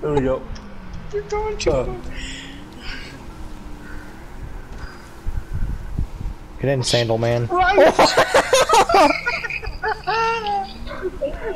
There we go. You're going too uh, far. Get in, Sandal Man. Right.